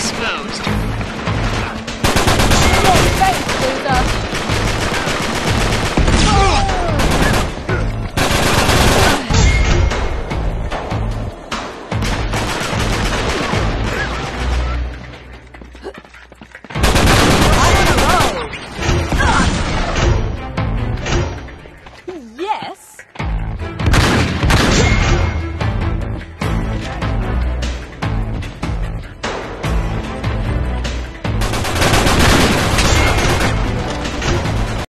explode.